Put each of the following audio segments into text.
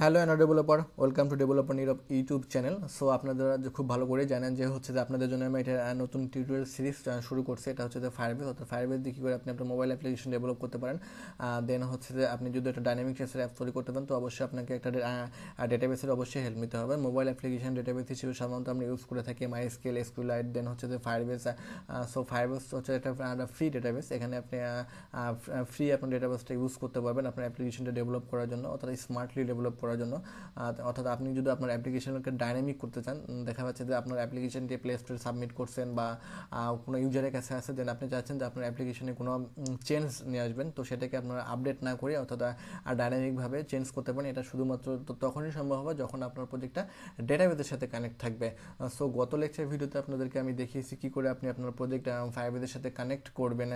Hello অ্যানো developer, welcome to developer Nirob YouTube channel. So আপনারা যে খুব ভালো করে জানেন যে হচ্ছে যে আপনাদের জন্য আমি এটা নতুন টিউটোরিয়াল সিরিজ শুরু করছি। এটা হচ্ছে যে ফায়ারবেস অর্থাৎ ফায়ারবেস দিয়ে কী করে আপনি আপনার মোবাইল অ্যাপ্লিকেশন ডেভেলপ করতে পারেন। দেন হচ্ছে যে আপনি যদি একটা ডাইনামিক টেস্টের অ্যাপ তৈরি করতে পারেন, তো অবশ্যই আপনাকে একটা ডেটাবেসের অবশ্যই হেল্প নিতে হবে। মোবাইল অ্যাপ্লিকেশন ডেটাবেস হিসেবে সাধারণত আমরা ইউজ করে থাকি মাই স্কেল লাইট দেন হচ্ছে যে ফায়ারবেস সো ফায়ারবেস হচ্ছে একটা ফ্রি ডেটাবেস এখানে আপনি ফ্রি আপনার ডেটাবেসটা ইউজ করতে পারবেন আপনার অ্যাপ্লিকেশনটা ডেভেলপ করার জন্য, অর্থাৎ স্মার্টলি ডেভেলপ করার জন্য। অর্থাৎ আপনি যদি আপনার অ্যাপ্লিকেশনকে ডাইনামিক করতে চান দেখা যাচ্ছে যে আপনার অ্যাপ্লিকেশনটি প্লে স্টোরে সাবমিট করছেন বা কোনো ইউজারের কাছে আসে দেন আপনি চাচ্ছেন যে আপনার অ্যাপ্লিকেশনে কোনো চেঞ্জ নিয়ে আসবেন। তো সেটাকে আপনারা আপডেট না করে অর্থাৎ আর ডাইনামিকভাবে চেঞ্জ করতে পারেন। এটা শুধুমাত্র তখনই সম্ভব হবে যখন আপনার প্রজেক্টটা ডেটাবেসের সাথে কানেক্ট থাকবে। সো গত লেকচার ভিডিওতে আপনাদেরকে আমি দেখিয়েছি কী করে আপনি আপনার প্রজেক্ট ফায়ারবেসের সাথে কানেক্ট করবেন।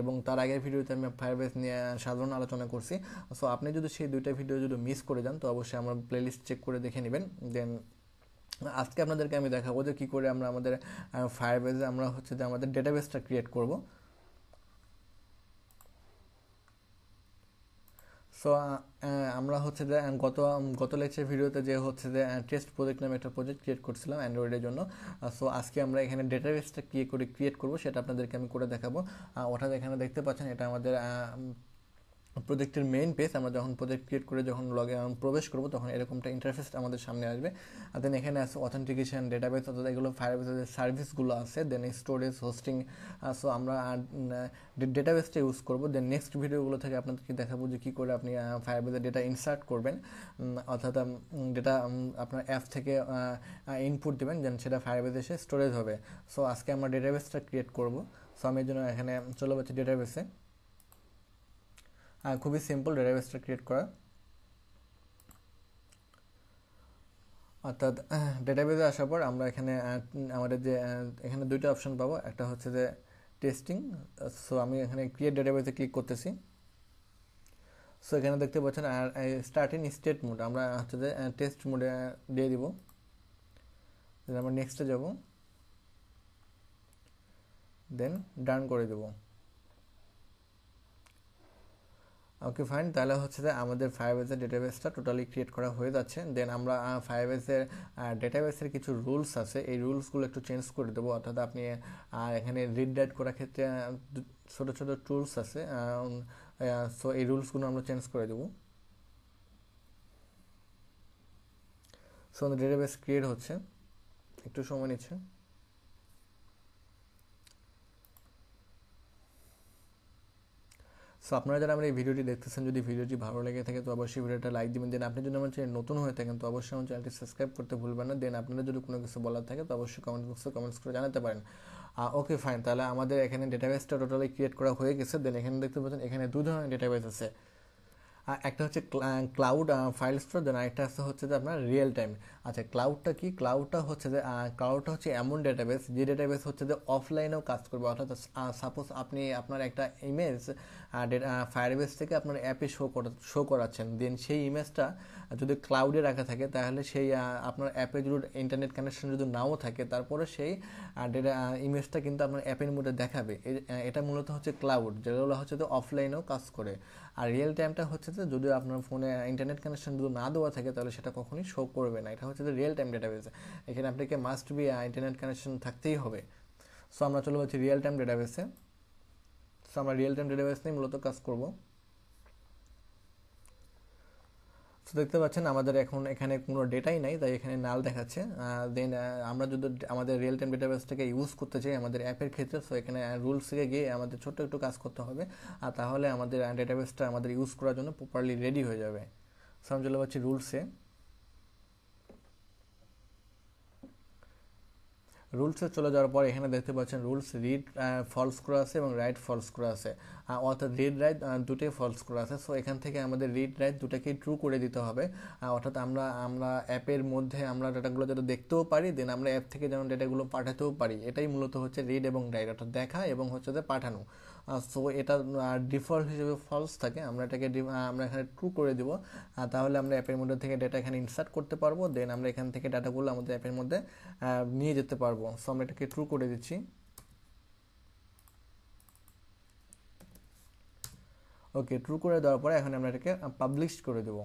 এবং তার আগের ভিডিওতে আমি ফায়ারবেস নিয়ে সাধারণ আলোচনা করছি। সো আপনি যদি সেই দুইটা ভিডিও যদি মিস করে যান, তো অবশ্যই আমার প্লেলিস্ট চেক করে দেখে নেবেন। দেন আজকে আপনাদেরকে আমি দেখাবো যে কী করে আমরা আমাদের ফায়ারবেজে আমরা হচ্ছে যে আমাদের ডেটাবেসটা ক্রিয়েট করব। সো আমরা হচ্ছে যে গত গত লেকচার ভিডিওতে যে হচ্ছে যে টেস্ট প্রজেক্ট নামে একটা প্রজেক্ট ক্রিয়েট করছিলাম অ্যান্ড্রয়েডের জন্য। সো আজকে আমরা এখানে ডেটাবেসটা কী করে ক্রিয়েট করব সেটা আপনাদেরকে আমি করে দেখাবো। ওটা এখানে দেখতে পাচ্ছেন, এটা আমাদের প্রজেক্টের মেইন পেজ আমরা যখন প্রজেক্ট ক্রিয়েট করে যখন লগ প্রবেশ করব, তখন এরকমটা ইন্টারফেস আমাদের সামনে আসবে। আর দেন এখানে আছে অথেন্টিকেশন ডেটাবেস অর্থাৎ এগুলো ফায়ারবেসের সার্ভিসগুলো আছে। দেন স্টোরেজ হোস্টিং সো আমরা ডেটাবেসটা ইউজ করব। দেন নেক্সট ভিডিওগুলো থেকে আপনাদেরকে দেখাবো যে কী করে আপনি ফায়ারবেসের ডেটা ইনসার্ট করবেন। অর্থাৎ ডেটা আপনার অ্যাপ থেকে ইনপুট দেবেন দেন সেটা ফায়ারবেসে এসে স্টোরেজ হবে। সো আজকে আমরা ডেটাবেসটা ক্রিয়েট করব। সো আমি এর জন্য এখানে চলে যাচ্ছি ডেটাবেসে খুবই সিম্পল ডেটাবেসটা ক্রিয়েট করা। অর্থাৎ ডেটাবেসে আসার পর আমরা এখানে আমাদের যে এখানে দুইটা অপশন পাবো। একটা হচ্ছে যে টেস্টিং সো আমি এখানে ক্রিয়েট ডেটাবেসে ক্লিক করতেছি। সো এখানে দেখতে পাচ্ছেন, আর স্টার্ট ইন স্টেট মোড আমরা হচ্ছে যে টেস্ট মোডে দিয়ে দিব। আমরা নেক্সটে যাব। দেন ডান করে দেবো। ওকে ফাইন তাহলে হচ্ছে যে আমাদের ফায়ারবেসের ডেটাবেসটা টোটালি ক্রিয়েট করা হয়ে যাচ্ছে। দেন আমরা ফায়ারবেসের ডেটাবেসের কিছু রুলস আছে। এই রুলসগুলো একটু চেঞ্জ করে দেবো। অর্থাৎ আপনি এখানে রিড রাইট করার ক্ষেত্রে ছোটো ছোটো টুলস আছে। সো এই রুলসগুলো আমরা চেঞ্জ করে দেবো। সো আমাদের ডেটাবেস ক্রিয়েট হচ্ছে। একটু সময় নিচ্ছে। সো আপনারা যারা আমার এই ভিডিওটি দেখতেছেন, যদি ভিডিওটি ভালো লেগে থাকে, তো অবশ্যই ভিডিওটা লাইক দিবেন। দেন আপনি যদি আমার চ্যানেল নতুন হয়ে থাকেন, তো অবশ্যই আমার চ্যানেলটি সাবস্ক্রাইব করতে ভুলবেন না। দেন আপনারা যদি কোনো কিছু বলার থাকে, তো অবশ্যই কমেন্ট বক্সে কমেন্টস করে জানাতে পারেন। ওকে ফাইন তাহলে আমাদের এখানে ডেটাবেসটা টোটালি ক্রিয়েট করা হয়ে গেছে। দেন এখানে দেখতে পাচ্ছেন, এখানে দু ধরনের ডেটাবেস আছে। একটা হচ্ছে ক্লাউড ফাইল স্টোর দেন আরেকটা আছে হচ্ছে যে আপনার রিয়েল টাইম আচ্ছা ক্লাউডটা কি? ক্লাউডটা হচ্ছে যে ক্লাউডটা হচ্ছে এমন ডেটাবেস যে ডেটাবেস হচ্ছে যে অফলাইনেও কাজ করবে। অর্থাৎ সাপোজ আপনি আপনার একটা ইমেজ ফায়ারবেস থেকে আপনার অ্যাপে শো করা শো করাচ্ছেন। দেন সেই ইমেজটা যদি ক্লাউডে রাখা থাকে, তাহলে সেই আপনার অ্যাপে যদি ইন্টারনেট কানেকশন যদি নাও থাকে, তারপরে সেই ডেটা ইমেজটা কিন্তু আপনার অ্যাপের মধ্যে দেখাবে। এটা মূলত হচ্ছে ক্লাউড যেগুলো হচ্ছে যে অফলাইনেও কাজ করে। আর রিয়েল টাইমটা হচ্ছে যে যদি আপনার ফোনে ইন্টারনেট কানেকশন যদি না দেওয়া থাকে, তাহলে সেটা কখনোই শো করবে না। এটা হচ্ছে যে রিয়েল টাইম ডেটাবেস এখানে আপনাকে মাস্ট বি ইন্টারনেট কানেকশন থাকতেই হবে। সো আমরা চলে যাচ্ছি রিয়েল টাইম ডেটাবেসে সো আমরা রিয়েল টাইম ডেটাবেস নিয়ে মূলত কাজ করব। সো দেখতে পাচ্ছেন আমাদের এখন এখানে কোনো ডেটাই নাই, তাই এখানে নাল দেখাচ্ছে। দেন আমরা যদি আমাদের রিয়েল টাইম ডেটাবেসটাকে ইউজ করতে চাই আমাদের অ্যাপের ক্ষেত্রে সো এখানে রুলস গিয়ে আমাদের ছোট্ট একটু কাজ করতে হবে। আর তাহলে আমাদের ডেটাবেসটা আমাদের ইউজ করার জন্য প্রপারলি রেডি হয়ে যাবে। সো আমি চলে পাচ্ছি রুলসে রুলসে চলে যাওয়ার পর এখানে দেখতে পাচ্ছেন রুলস রিড ফলস করা আছে এবং রাইট ফলস করা আছে অর্থাৎ রিড রাইট দুটোই ফলস করা আছে সো এখান থেকে আমাদের রিড রাইট দুটাকেই ট্রু করে দিতে হবে। অর্থাৎ আমরা আমরা অ্যাপের মধ্যে আমরা ডাটাগুলো যাতে দেখতেও পারি দেন আমরা অ্যাপ থেকে যেন ডেটাগুলো পাঠাতেও পারি, এটাই মূলত হচ্ছে রিড এবং রাইট অর্থাৎ দেখা এবং হচ্ছে যে পাঠানো। সো এটা ডিফল্ট হিসেবে ফলস থাকে। আমরা এটাকে আমরা এখানে ট্রু করে দিব। তাহলে আমরা অ্যাপের মধ্যে থেকে ডেটা এখানে ইনসার্ট করতে পারব দেন আমরা এখান থেকে ডাটাগুলো আমাদের অ্যাপের মধ্যে নিয়ে যেতে পারব। সো আমরা এটাকে ট্রু করে দিচ্ছি। ওকে ট্রু করে দেওয়ার পরে এখন আমরা এটাকে পাবলিশ করে দেবো।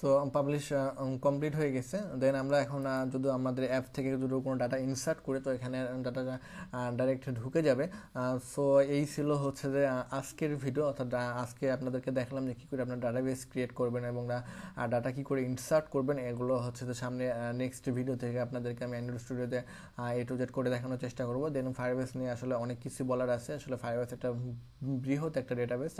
সো পাবলিশ কমপ্লিট হয়ে গেছে। দেন আমরা এখন যদি আমাদের অ্যাপ থেকে যদি কোনো ডাটা ইনসার্ট করে, তো এখানে ডাটাটা ডাইরেক্ট ঢুকে যাবে। সো এই ছিল হচ্ছে যে আজকের ভিডিও অর্থাৎ আজকে আপনাদেরকে দেখালাম যে কী করে আপনার ডাটাবেস ক্রিয়েট করবেন এবং ডাটা কী করে ইনসার্ট করবেন, এগুলো হচ্ছে যে সামনে নেক্সট ভিডিও থেকে আপনাদেরকে আমি অ্যান্ড্রয়েড স্টুডিওতে এ টু জেড করে দেখানোর চেষ্টা করব। দেন ফায়ারবেস নিয়ে আসলে অনেক কিছু বলার আছে। আসলে ফায়ারবেস একটা বৃহৎ একটা ডেটাবেস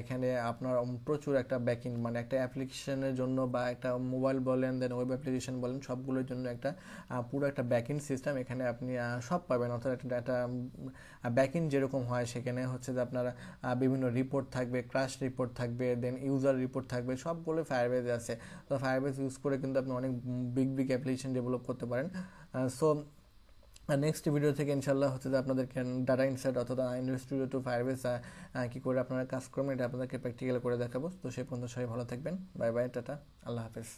এখানে আপনার প্রচুর একটা ব্যাকিং মানে একটা অ্যাপ্লিকেশনের জন্য বা একটা মোবাইল বলেন দেন ওয়েব অ্যাপ্লিকেশন বলেন, সবগুলোর জন্য একটা পুরো একটা ব্যাকিং সিস্টেম এখানে আপনি সব পাবেন। অর্থাৎ একটা ডাটা ব্যাকিং যেরকম হয়, সেখানে হচ্ছে যে আপনার বিভিন্ন রিপোর্ট থাকবে ক্রাশ রিপোর্ট থাকবে দেন ইউজার রিপোর্ট থাকবে, সবগুলো ফায়ারবেজ আছে। তো ফায়ারবেজ ইউজ করে কিন্তু আপনি অনেক বিগ বিগ অ্যাপ্লিকেশন ডেভেলপ করতে পারেন। সো নেক্সট ভিডিও থেকে ইনশাল্লাহ হচ্ছে যে আপনাদেরকে ডাটা ইনসাইট অথবা স্টুডিও টু ফায়ারবেস কী করে আপনারা কাজ করবেন, এটা আপনাদেরকে প্র্যাকটিক্যাল করে দেখাবো। তো সেই পর্যন্ত সবাই ভালো থাকবেন। Bye bye tata. আল্লাহ হাফেজ।